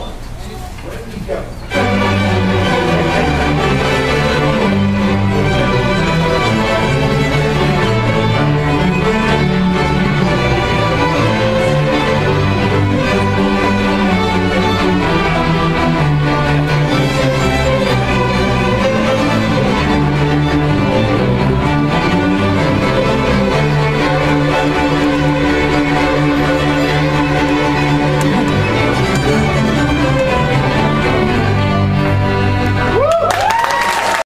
Where did he go?